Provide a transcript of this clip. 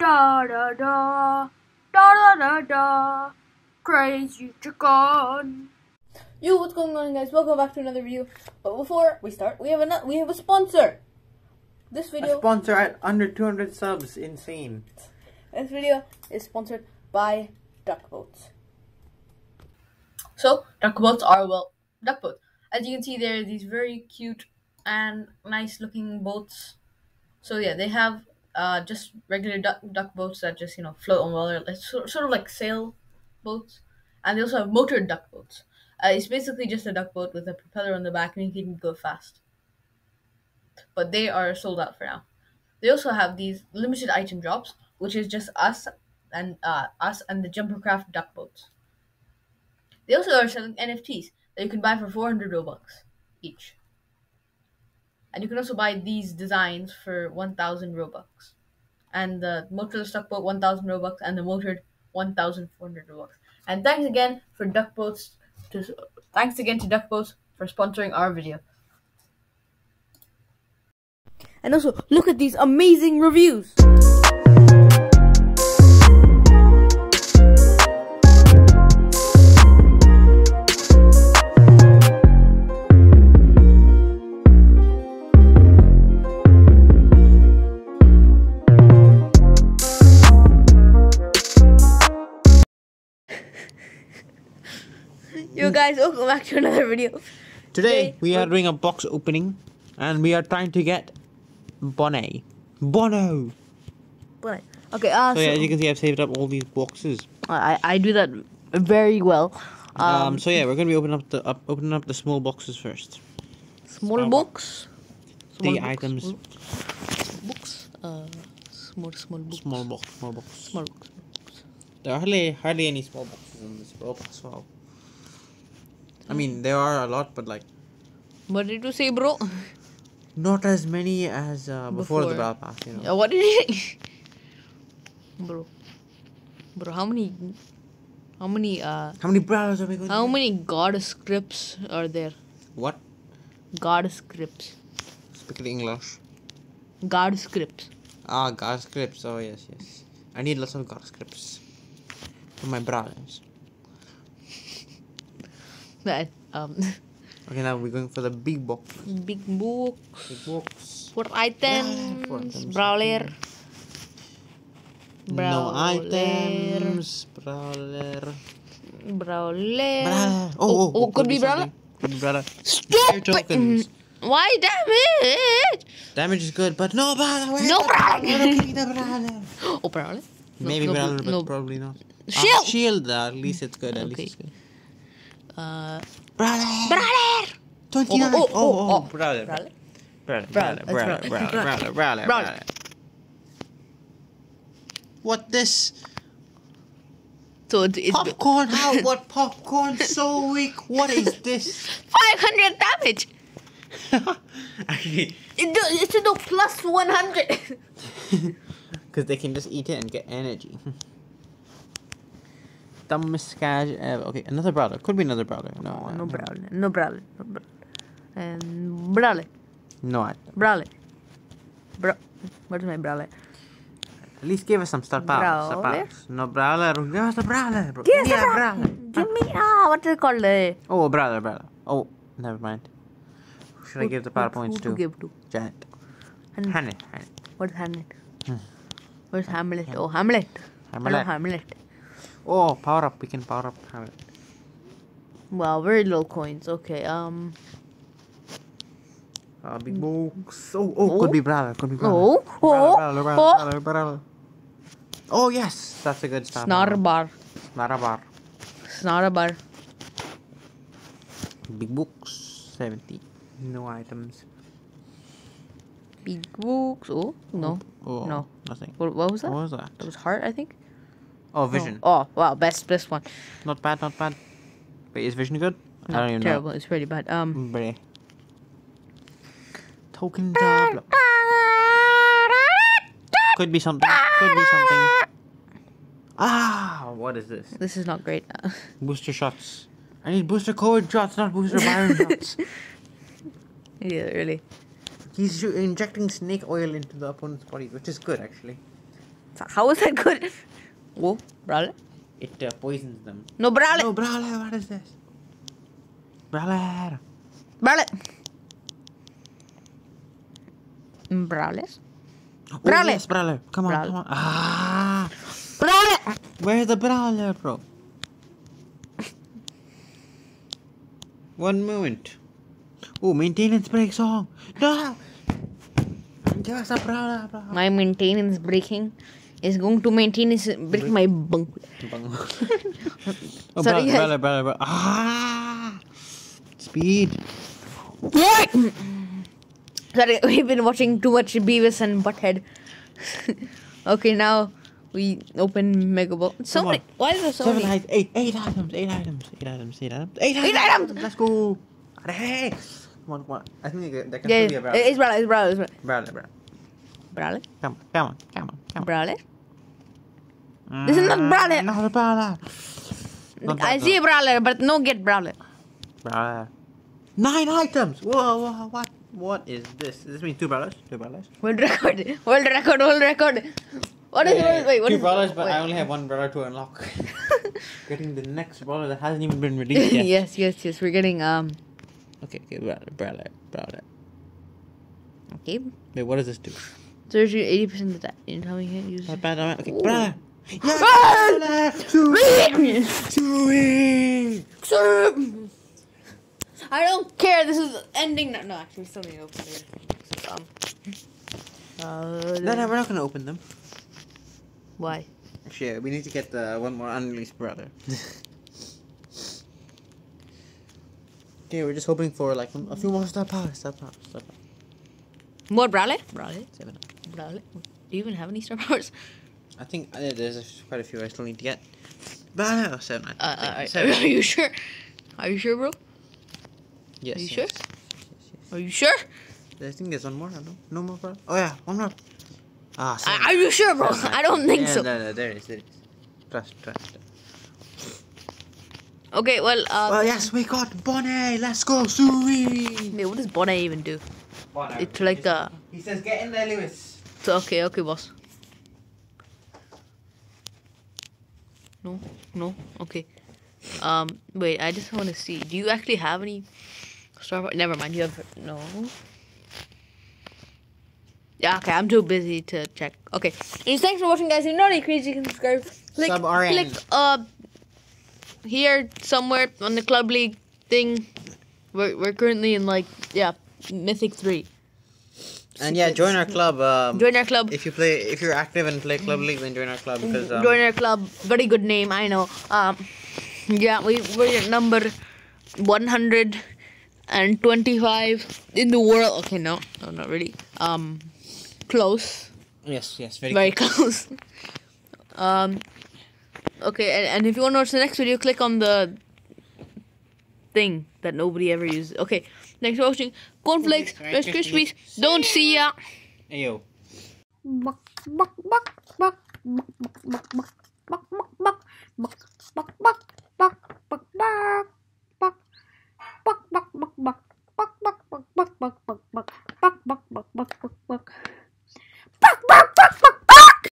Da da da. Da da da da. Crazy chicken. Yo, what's going on, guys? Welcome back to another video. But before we start, we have a we have a sponsor. This A video, sponsor at under 200 subs. Insane. this video is sponsored by duck boats. So duck boats are well duck boats. As you can see, there are these very cute and nice looking boats. So yeah, they have uh just regular duck duck boats that just you know float on water, like sort, sort of like sail boats, and they also have motor duck boats. Uh, it's basically just a duck boat with a propeller on the back, and you can go fast. But they are sold out for now. They also have these limited item drops, which is just us and uh, us and the Jumpercraft duck boats. They also are selling NFTs that you can buy for 400 Robux each. And you can also buy these designs for 1000 Robux. And the motorless duck boat 1000 Robux and the motored 1400 Robux. And thanks again for duck boats to thanks again to duck boats for sponsoring our video. And also, look at these amazing reviews. Guys, welcome back to another video. Today we are doing a box opening, and we are trying to get Bonnie. Bono. But okay, uh, So yeah, as you can see, I've saved up all these boxes. I I do that very well. Um, so yeah, we're gonna be opening up the up, opening up the small boxes first. small small box. The Small box, items. small Books. Uh, small small books. Small box, small box. Small books. There are hardly hardly any small boxes in this box. So, I mean, there are a lot, but like What did you say, bro? not as many as uh, before, the Before. battle pass. You know. Uh, what did you say, bro? Bro, how many? How many? Uh, How many brawlers are we going? how many god scripts are there? What? God scripts. Speak English. God scripts. Ah, God scripts. Oh yes, yes. I need lots of God scripts for my brawlers. That um, Okay, now we're going for the big box. big books. Big box. For for items, items. brawler. No items. Brawler. Brawler. Brawler. Oh, Oh, oh, could be brawler. Could be brawler. Stop! Tokens. Why damage? Damage is good, but no brawler. No brawler. Give me the brawler. Oh, brawler. Maybe no, brawler, but no. probably not. Ah, Shield. shield. uh, At least it's good. At Okay. least it's good. Uh, Brawler. brawler. 29. Oh, Oh, oh, oh, oh. brawler. Brawler. Brawler, Brawler, brawler, that's brawler, brawler. brawler, brawler, Brawler. brawler. What this? So it's, it's Popcorn? How? What popcorn? So weak. What is this? 500 damage. Actually, It do, it should do plus 100. because they can just eat it and get energy. Dumbest cash ever. Okay, another brawler. Could be another brawler. No, no brawler. No brawler. No brawler. And brawler. No, Brawler. Bro. Where's my brawler? at least give us some star power. Star powers. No brawler. Give us a brawler. Bro. Give us me a brawler. brawler. Give me ah, what's it called? Uh, Oh, a brawler, brawler. Oh, never mind. Who should I give the who- power who points to to? give to? Janet. Hannet. Hannet. What's Hamlet? Where's Hamlet? Oh, Hamlet. Hello, Hamlet. Oh, power up. We can power up Hamlet. Wow, very low coins. Okay, um. Uh, big books. Oh, oh, could Oh. be brawler. Could be brawler. Oh, oh, Brawler, brawler, oh. brawler, brawler. Oh, yes. That's a good start. Snarbar. Snarbar. Snarbar. Big books. 70. No items. Big books. Oh, no. Oh, No. Nothing. What, what was that? What was that? That was heart, I think. Oh, vision. Oh, wow, best, best one. Not bad, not bad. Wait, is vision good? I No, don't even terrible. It's really bad. Um. know. Bleh. Token. Could be something. Could be something. Ah, what is this? This is not great. Booster shots. I need booster COVID shots, not booster Byron shots. yeah, really. He's injecting snake oil into the opponent's body, which is good actually. How is that good? Oh, Brawler? It uh, poisons them. No, Brawler. No, Brawler, what is this? Brawler. Brawler. Mm, Brawler. Oh, Brawler. yes, Brawler. Come on, Brawler. come on. Ah, Brawler. where's the Brawler, bro? One moment. Oh, maintenance break song. No. Give us a Brawler, bro. My maintenance breaking is going to maintain maintenance break my bunk. oh, Sorry, Brawler, guys. Brawler, Brawler, Brawler. Ah, speed. What? Sorry, we've been watching too much Beavis and Butthead. okay, now we open Mega Box. So many. Why is there so Seven, many? eight, eight, eight items, eight items, eight items, eight items, eight Eight items. items! Let's go. Hey, come on, come on. I think there can Yeah, still be a yeah. It's Brawler, it's Brawler, it's. Brawler, Brawler. Brawler? Come on, come on, come on, come Brawler? on. This is not Brawler. Mm, Not a Brawler. Not I see a no. Brawler, but no get Brawler. Brawler. Nine items. Whoa, whoa, what? What is this? Does this mean two Brawlers? Two Brawlers? World record, world record, world record. What is Yeah, world? Wait, what two is Brawlers, but wait. I only have one Brawler to unlock. Getting the next Brawler that hasn't even been released yet. yes, yes, yes. We're getting um. Okay, okay, Brawler, Brawler, Brawler. Okay. Wait, what does this do? There's your eighty percent of that. You know how you use. Not bad, not bad. Okay, Brawler. Ah! Yeah, Brawler. Sweet. I don't care. This is ending. No, no actually, we still need to open it. Um, uh, No, no, we're not gonna open them. Why? Actually, yeah, we need to get the one more unreleased brother. okay, we're just hoping for like a few more star powers, star powers, star powers. More Brawler? Brawler? Seven. Brawler? Do you even have any star powers? I think uh, there's a- quite a few I still need to get. But oh, seven. I Uh, think. uh, are, seven. are you sure? Are you sure, bro? yes. are you yes, sure? Yes, yes, Are you sure? I think there's one more. I don't know. No more brother. Oh yeah, one more. Ah, seven. Are, are you sure, bro? Seven. I don't think yeah, so. No, no, there it is. There it is. Trust, trust. trust. Okay, well, uh, oh yes, we got Bonnie. Let's go, Suri. wait, what does Bonnet even do? Bonnie. It's like a. He says, "Get in there, Lewis." So, okay, okay, boss. No, no, okay. Um, wait, I just want to see. Do you actually have any star? Never mind. You have no. Yeah, okay. I'm too busy to check. Okay. Anyways, thanks for watching, guys. If you're not any crazy, you can subscribe. Click, Sub RN. click uh here somewhere on the club league thing. We're we're currently in like yeah mythic three. And yeah, join our club. Um, Join our club. If you play, if you're active and play club league, then join our club because um, join our club. Very good name, I know. Um, yeah, we we're number one hundred and twenty-five in the world. Okay, no, no, not really. Um, close, yes, yes, very. very close. um, okay, and, and if you want to watch the next video, click on the thing that nobody ever uses. Okay, Thanks for watching. Cornflakes, Rice Krispies. Don't see ya. Hey